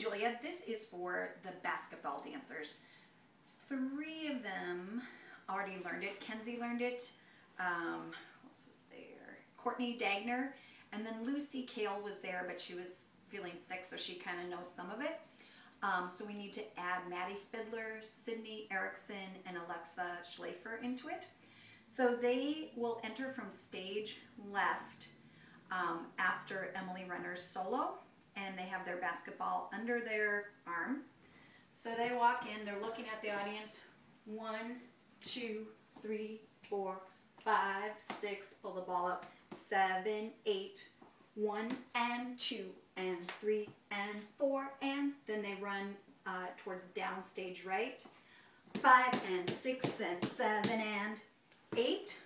Julia. This is for the basketball dancers. Three of them already learned it. Kenzie learned it. Um, what else was there? Courtney Dagner. And then Lucy Kale was there, but she was feeling sick, so she kind of knows some of it. Um, so we need to add Maddie Fiddler, Sydney Erickson, and Alexa Schlafer into it. So they will enter from stage left um, after Emily Renner's solo, and they have their basketball under their arm. So they walk in, they're looking at the audience. One, two, three, four, five, six, pull the ball up. Seven, eight, one and two and three and four and then they run uh, towards downstage right. Five and six and seven and eight.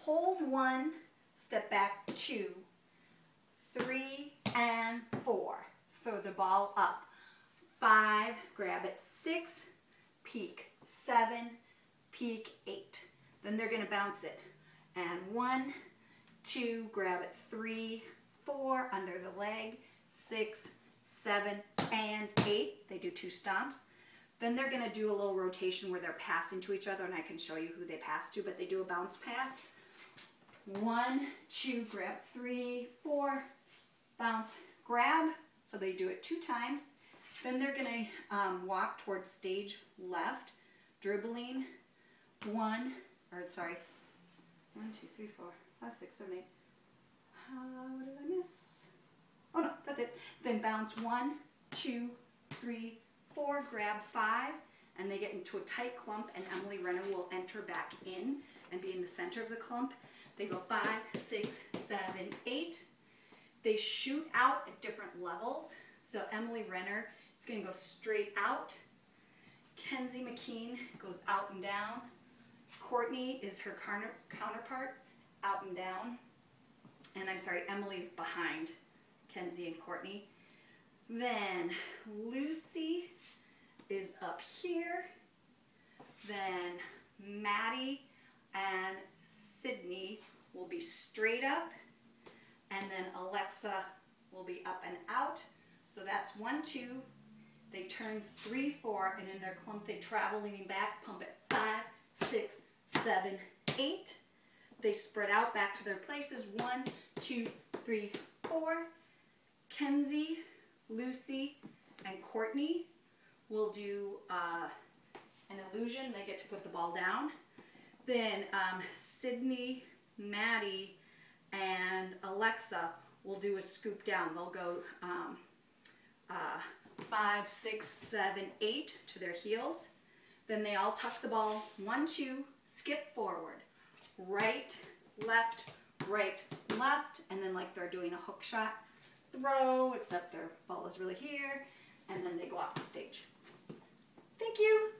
Hold one, step back two, three and four. Throw the ball up. Five, grab it six, peak. seven, peak. eight. Then they're gonna bounce it. And one, two, grab it three, four, under the leg, six, seven, and eight. They do two stomps. Then they're gonna do a little rotation where they're passing to each other and I can show you who they pass to, but they do a bounce pass. One, two, grab three, four, bounce, grab. So they do it two times. Then they're gonna um, walk towards stage left, dribbling, one, or sorry, one, two, three, four, five, six, seven, eight. Uh, what did I miss? Oh no, that's it. Then bounce one, two, three, four, grab five, and they get into a tight clump, and Emily Renner will enter back in and be in the center of the clump. They go five, six, seven, eight. They shoot out at different. So Emily Renner is going to go straight out. Kenzie McKean goes out and down. Courtney is her counterpart, out and down. And I'm sorry, Emily's behind Kenzie and Courtney. Then Lucy is up here. Then Maddie and Sydney will be straight up. And then Alexa will be up and out. So that's one, two. They turn three, four, and in their clump they travel leaning back, pump it five, six, seven, eight. They spread out back to their places. One, two, three, four. Kenzie, Lucy, and Courtney will do uh, an illusion. They get to put the ball down. Then um, Sydney, Maddie, and Alexa will do a scoop down. They'll go um, uh, five, six, seven, eight to their heels. Then they all tuck the ball, one, two, skip forward, right, left, right, left, and then like they're doing a hook shot throw, except their ball is really here, and then they go off the stage. Thank you.